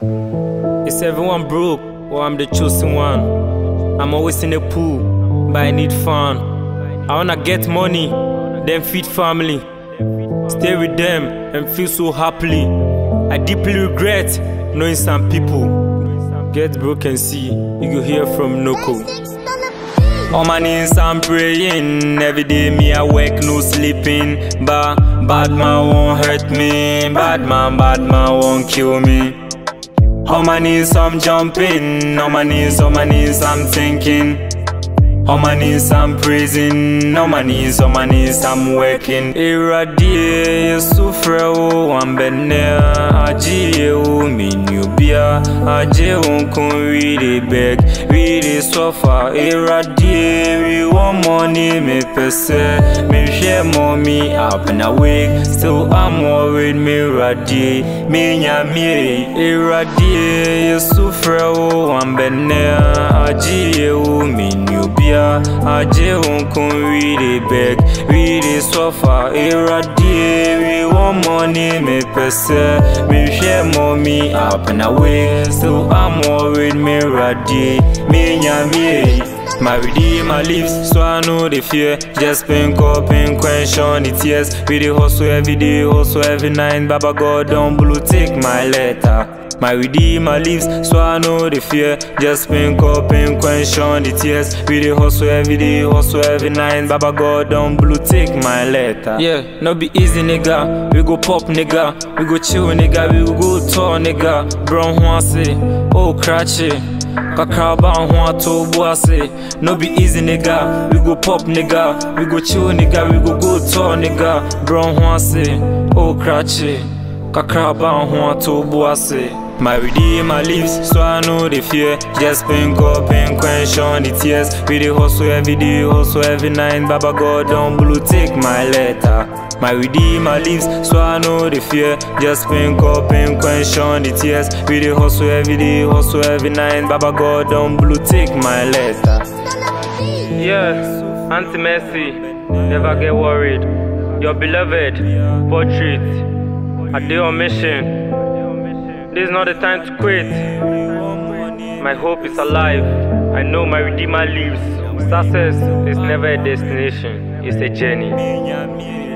Is everyone broke or I'm the chosen one? I'm always in the pool, but I need fun. I wanna get money, then feed family. Stay with them and feel so happily. I deeply regret knowing some people get broke and see. You go hear from Noko. On my knees I'm praying Every day me I work no sleeping But bad man won't hurt me Bad man, bad man won't kill me On my knees I'm jumping? On my knees, on my knees I'm thinking? On my knees I'm praising? On my knees, on my knees I'm working? Irradie Yesu frewo Wambene Ajiye wo Minubia Aje unkun we dey beg dey suffer. Irradie We want money Me pese. Me share mommy up and awake. Still I'm worried Me radie Me nyamie Irradie Yesu frewo Wambene Ajiye wo Minubia Aje unkun we dey beg We dey suffer Irradie We want money Me pese Me share mommy up and away Still I'm worried Me radie Me nyamie my redeemer lives, so I know the fear. Just pink up and on the tears. We dey hustle every day, hustle every night. Baba God don't blue, take my letter. My redeemer lives, so I know the fear. Just pink up and quench on the tears. We dey hustle every day, hustle every night. Baba God don't blue, take my letter. Yeah, no be easy, nigga. We go pop, nigga. We go chill, nigga. We go tall, nigga. Brown say, oh, cratchy. Kakraba ho ato boase No be easy nigga We go pop nigga We go chill nigga We go go tall nigga Brown ho ase Oh cratchy Kakraba ho ato boase my redeemer lives, so I know the fear. Just pink up and quench on the tears. We dey hustle every day, hustle every night. Baba God don't blue, take my letter. My redeemer lives, so I know the fear. Just pink up and quench on the tears. We dey hustle every day, hustle every night. Baba God don't blue, take my letter. Yeah, Auntie Mercy, never get worried. Your beloved portrait, I did on mission. This is not the time to quit. My hope is alive. I know my Redeemer lives. Success is never a destination, it's a journey.